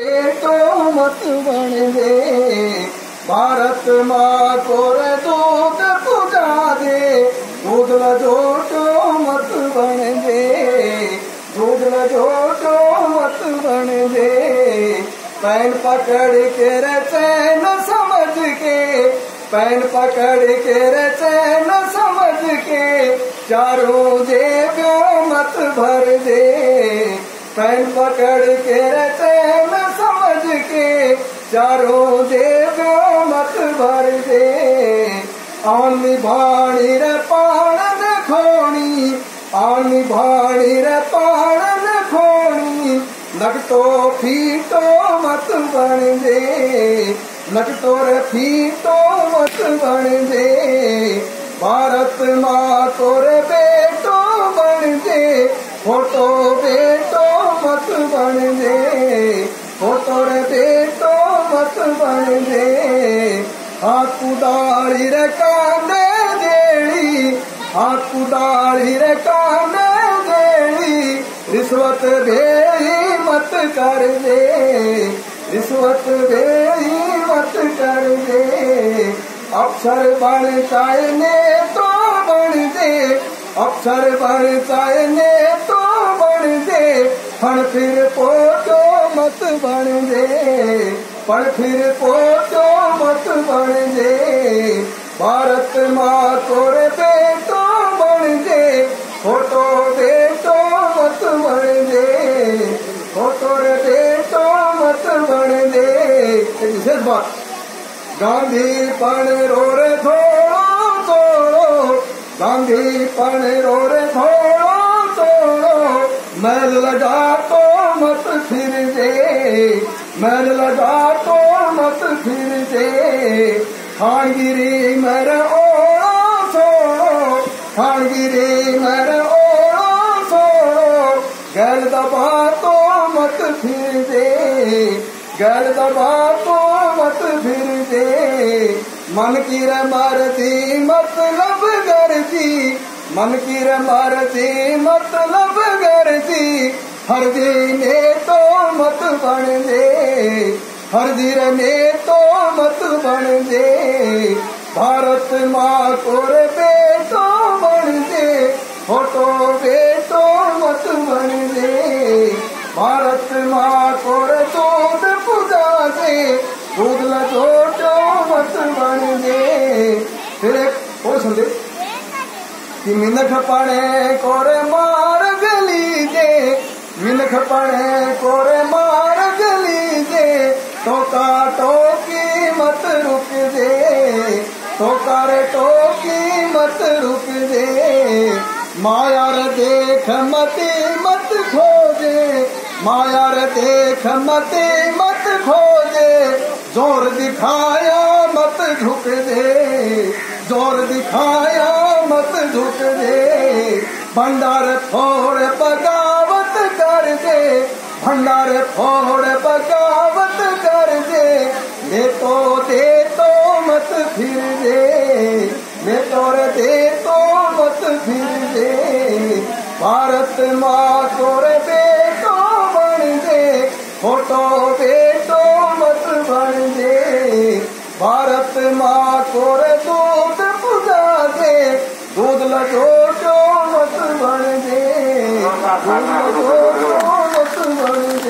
बेटो मत बन दे। भारत माँ को रे दूध पुजा दे। दूध लजोटो मत बन दे। दूध लजोटो मत बन दे। पैन पकड़ के रे चैन समझ के। पैन पकड़ के रे चैन समझ के। चारों देव्यो मत भर दे। पैन पकड़ के रे चैन चारों देव्यो मत भर दे। आनी भाणी रे पाण खोणी आनी भाणी रे पाण खोणी। नगतो फीटो मत बन दे नगतो रे फीटो मत बन दे भारत माँ को रे बेटो बन दे फ़ोटो बेटो मत बन दे दे कांदे देड़ी हाथ कुदाड़ी रे कांदे देड़ी रिश्वत भेड़ी मत कर दे, रिश्वत भेड़ी मत कर दे। अक्षर बन चाहने तो बन दे, अक्षर बन चाहने तो बन दे। फण फिर पोचो मत बन दे। पण फिर पोचो मत बन दे भारत माँ को रे बेटो बन दे फ़ोटो बेटो मत बन दे फ़ोटो रे बेटो मत बन विशेष बात गांधी पण रो रे थोड़ो थोड़ो गांधी पण रो रे थोड़ो थोड़ो मैल लगा तो मत फिर दे मैल लगा तो मत फिर दे खानगिरी मेरे ओड़ो छोड़ो खानगिरी मेरे ओड़ो छोड़ो गैल दबा तो मत फिर दे गैल दबा तो मत फिर दे मन की रे मरती मतलब गरती मन की रे मरती मतलब गरती हर ने तो मत बन दे हर ने तो मत बन दे। भारत माँ को रे बेटो बन दे। फ़ोटो बेटो मत बन दे। भारत माँ को दूध पूजा दे। दूध लचोटो मत बन दे। फिर एक और सुन दे कि मिनख पड़े कोरे मार गली दे। मिनख पड़े कोरे मार तो का टोकी मत रुक दे। करे टोकी मत रुक दे। माया रे देख मती मत खोजे। माया रे देख मती मत खोजे। ज़ोर दिखाया मत झुक दे। ज़ोर दिखाया मत झुक दे। भंडार थोड़े बगावत कर दे। भंडार फोड़ बगावत कर दे। मैं तो दे तो मत फिर दे। मैं तो दे तो मत फिर दे। भारत माँ तोर दे तो बन दे। फोटो दे तो मत बन दे। भारत माँ तोर दूध पुजा दे। दूध लगो जो मत बन दे। दूध लगो